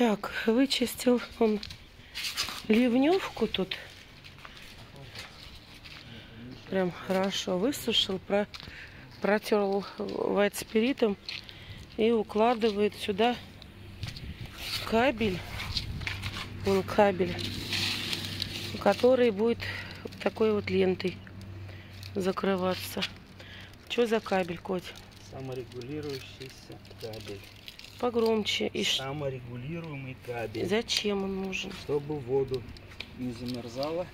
Так, вычистил он ливневку тут. Прям хорошо высушил, про, протер вайтспиритом и укладывает сюда кабель. Вон кабель, который будет такой вот лентой закрываться. Что за кабель, Коть? Саморегулирующийся кабель. Погромче. И Саморегулируемый кабель. Зачем он нужен? Чтобы воду не замерзала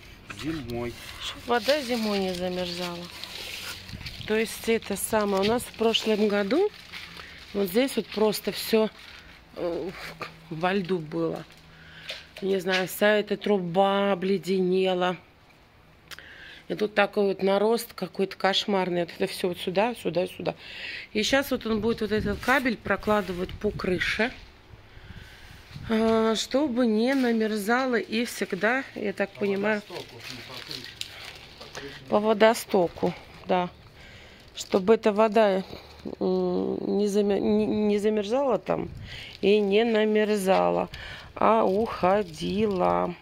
зимой. Чтоб вода зимой не замерзала. То есть это самое. У нас в прошлом году вот здесь вот просто все во льду было. Не знаю, вся эта труба обледенела. И тут такой вот нарост какой-то кошмарный. Вот это все вот сюда, сюда, сюда. И сейчас вот он будет вот этот кабель прокладывать по крыше, а, чтобы не намерзало и всегда, я так понимаю, по водостоку, да. Чтобы эта вода м, не, замер- не- не замерзала там и не намерзала, а уходила.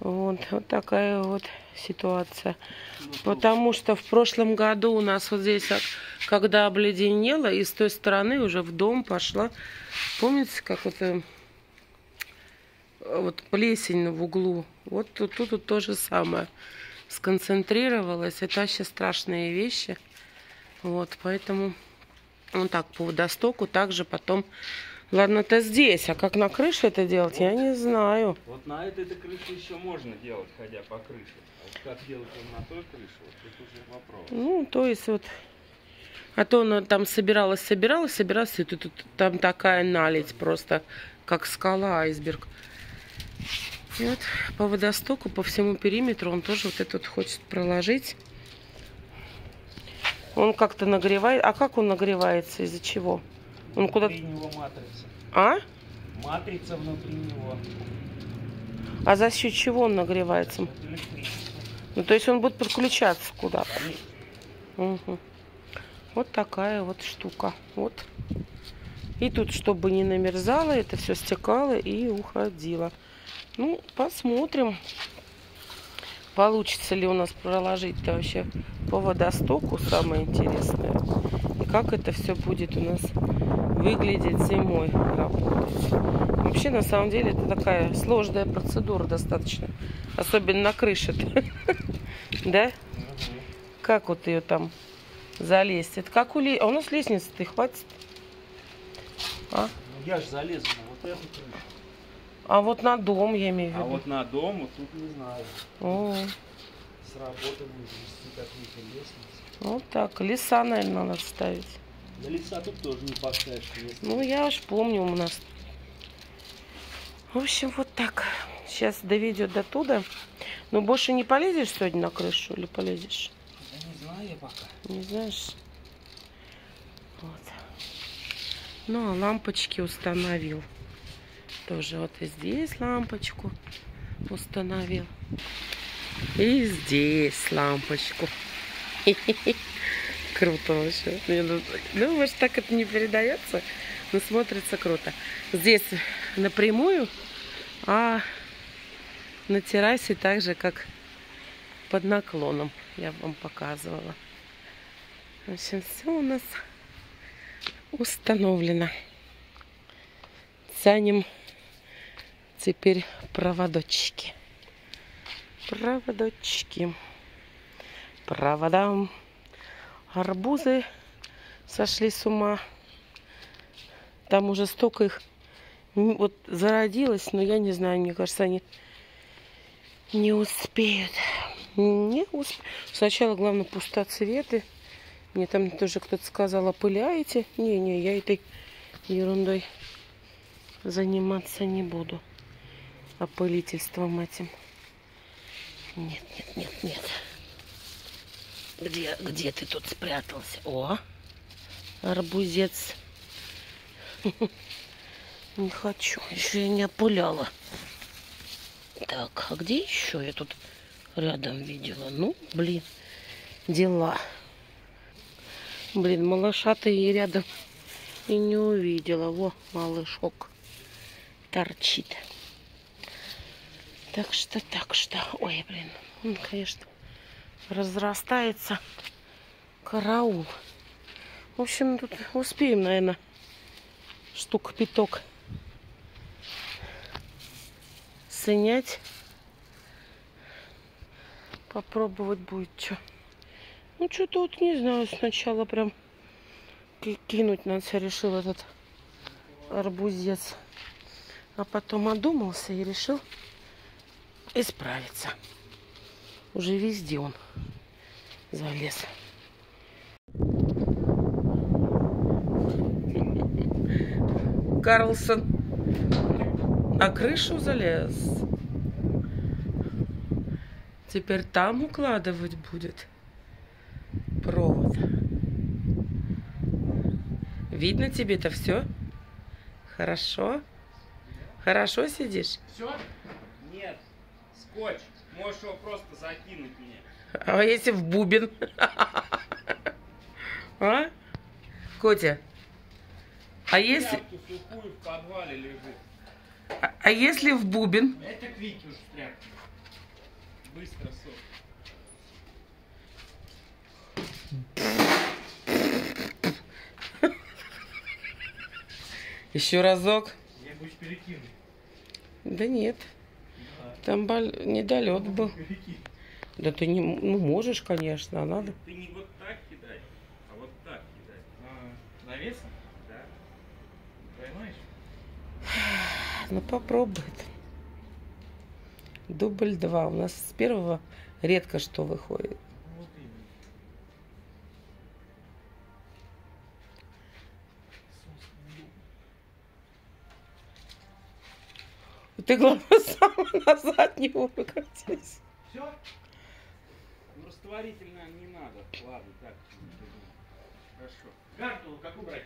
Вот, вот такая вот ситуация. Потому что в прошлом году у нас вот здесь, а, когда обледенело, и с той стороны уже в дом пошла. Помните, как вот, э, вот плесень в углу? Вот тут, тут, тут то же самое. Сконцентрировалось. Это вообще страшные вещи. Вот, поэтому вот так по водостоку также потом... Ладно, это здесь, а как на крыше это делать, я не знаю. Вот на этой крыше еще можно делать, ходя по крыше. А вот как делать на той крыше, вот тут уже вопрос. Ну, то есть вот... А то она там собиралась, собиралась, собиралась, и тут, тут там такая наледь просто, как скала, айсберг. И вот по водостоку, по всему периметру он тоже вот этот хочет проложить. Он как-то нагревает. А как он нагревается? Из-за чего? Он куда-то... Матрица. А? Матрица внутри него. А за счет чего он нагревается? Ну, то есть он будет подключаться куда-то. Конечно. Мгм. Вот такая вот штука. Вот. И тут, чтобы не намерзало, это все стекало и уходило. Ну, посмотрим, получится ли у нас проложить-то вообще по водостоку, самое интересное. И как это все будет у нас выглядеть зимой, работать. Вообще, на самом деле, это такая сложная процедура достаточно. Особенно на крыше. Да? Как вот ее там залезть? Это как у ле... А у нас лестницы-то и хватит. А? Ну, я же залезу на вот эту крышу. а вот на дом, я имею в А виду. вот на дом, вот тут не знаю. О, С работы будет вести какие-то лестницы. вот так. Леса, наверное, надо ставить. Да леса тут тоже не поставишь. Ну, я уж помню у нас. В общем, вот так. Сейчас доведет до туда. Ну, больше не полезешь сегодня на крышу или полезешь? Да не знаю я пока. Не знаешь? Вот. Ну, а лампочки установил. Тоже вот и здесь лампочку установил. И здесь лампочку. Круто вообще. Ну, Ну, может, так это не передается, но смотрится круто. Здесь напрямую, а на террасе так же, как под наклоном. Я вам показывала. В общем, все у нас установлено. Тянем теперь проводочки. Проводочки. Провода. Арбузы сошли с ума. Там уже столько их вот зародилось, но я не знаю, мне кажется, они не успеют. Не усп... Сначала, главное, пустоцветы. Мне там тоже кто-то сказал, опыляете. Не-не, я этой ерундой заниматься не буду. Опылительством этим. Нет, нет, нет, нет. Где, где ты тут спрятался? О, арбузец. Не хочу, еще я не опыляла. Так, а где еще я тут рядом видела? Ну, блин, дела. Блин, малыша-то и рядом и не увидела. Во, малышок. торчит. Так что, так что, ой, блин, он, конечно, разрастается. Караул. В общем, тут успеем, наверное, штук пяток снять. Попробовать будет что. Ну, что-то вот не знаю, сначала прям кинуть надо, решил этот арбузец. А потом одумался и решил исправиться. Уже везде он залез. Карлсон на крышу залез. Теперь там укладывать будет провод. Видно тебе это все? Хорошо? Хорошо сидишь? Все? Нет. Скотч. Можешь его просто закинуть мне. А если в бубен? А? Котя, а если... Сухую в подвале лежит. А, а если в бубен? Это квики уж тряпки. Быстро сок. Еще разок? Я будешь перекинуть. Да нет. Там бол... недолет был. Да ты не ну, можешь, конечно, а надо. Ты не вот так кидай, а вот так кидай. А, навесом? Да. Поймаешь? Ну попробует. Дубль два. У нас с первого редко что выходит. Вот именно. Ты, главное, сам назад не выкатись. Все? Ну, растворительно не надо. Ладно, так. Хорошо. Карту какую брать?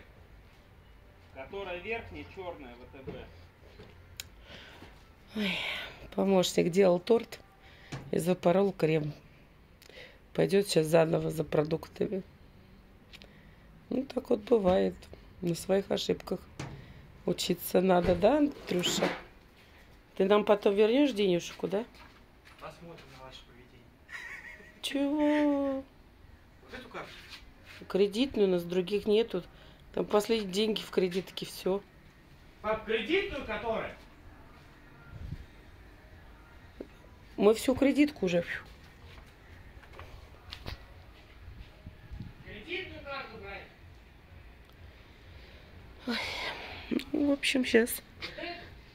Которая верхняя, черная, ВТБ. Помощник делал торт и запорол крем. Пойдет сейчас заново за продуктами. Ну, так вот бывает. На своих ошибках учиться надо, да, Андрюша? Ты нам потом вернешь денежку, да? Посмотрим на ваше поведение. Чего? Вот эту карту? Кредитную у нас других нету. Там последние деньги в кредитке, все. Пап, кредитную которая? Мы всю кредитку уже. Кредитную карту брать? Ну, в общем, сейчас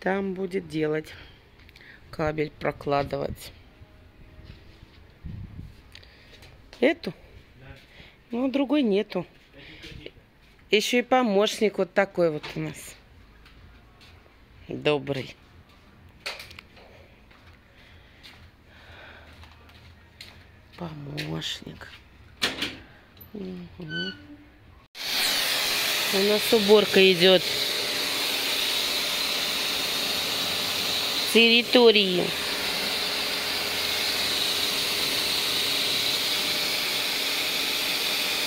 там будет делать. Кабель прокладывать. Эту? Ну, другой нету. Еще и помощник вот такой вот у нас. Добрый. Помощник. Мгм. У нас уборка идет. Территории.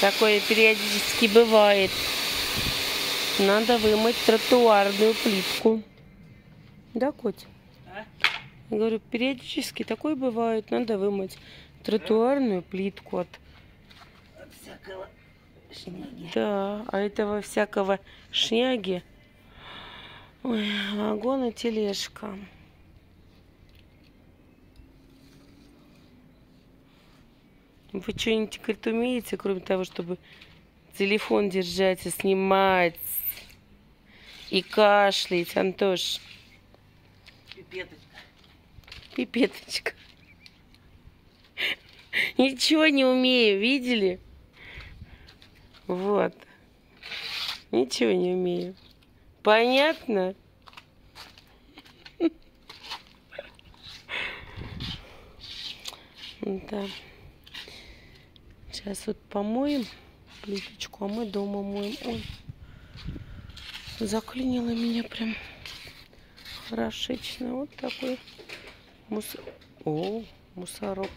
Такое периодически бывает. Надо вымыть тротуарную плитку. Да, Котя? А? Я говорю, периодически такое бывает. Надо вымыть тротуарную плитку от... От всякого шняги. Да, а этого всякого шняги. Ой, вагон и тележка. Вы что-нибудь, говорит, умеете, кроме того, чтобы телефон держать и снимать и кашлять, Антош? Пипеточка. Пипеточка. Ничего не умею, видели? Вот. Ничего не умею. Понятно? Да. Сейчас вот помоем плиточку, а мы дома моем. Ой, заклинило меня прям хорошечно. Вот такой мус... О, мусорок.